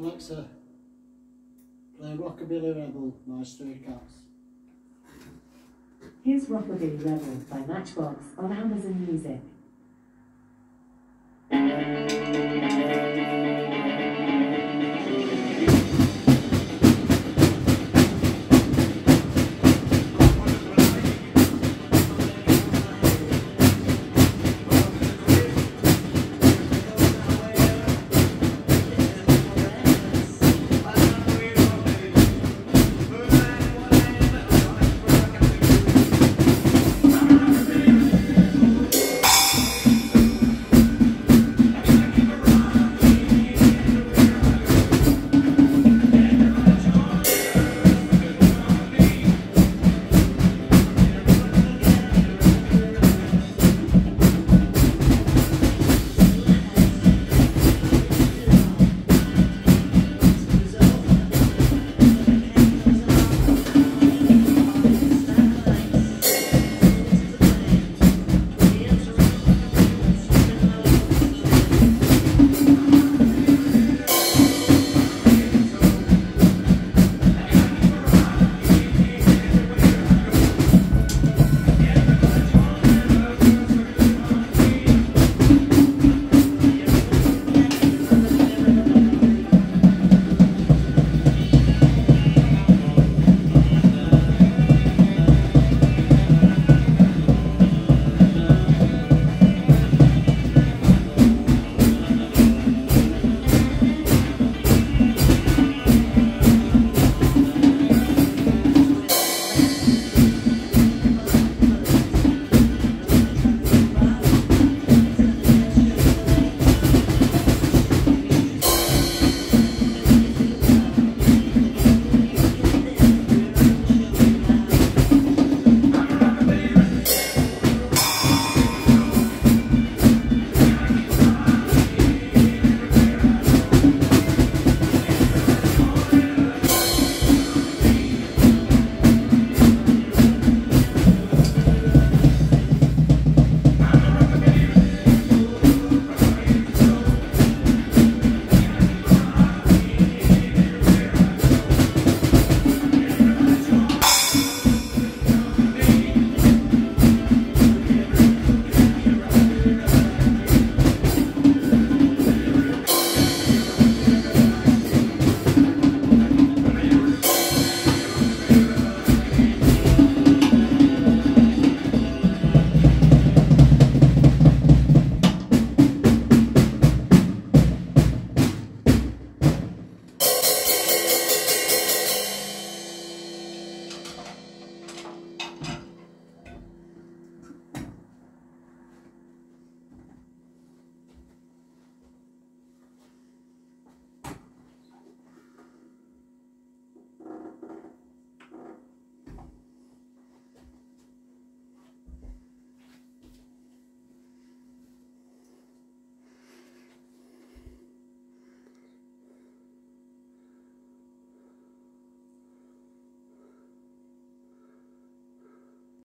Alexa, play Rockabilly Rebel by Stray Cats. Here's Rockabilly Rebel by Matchbox on Amazon Music.